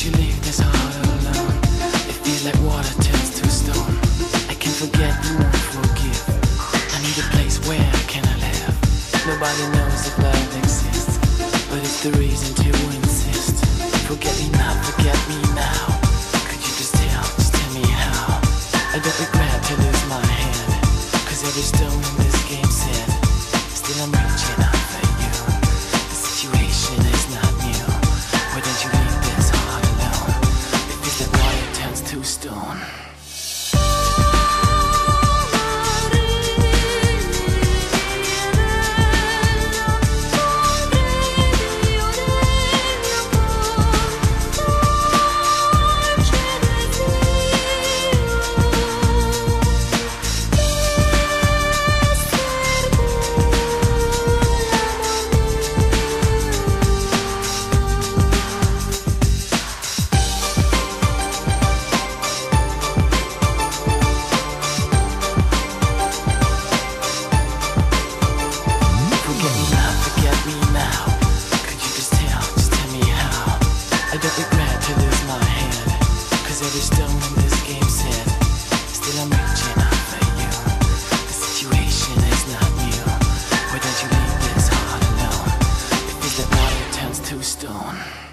you leave this heart alone? It feels like water turns to stone. I can forget, won't forgive. I need a place where I can live. Nobody knows if love exists, but it's the reason to insist. Forget me not, forget me now. Could you just tell, just tell me how? I don't regret to lose my hand, cause every stone in this gone.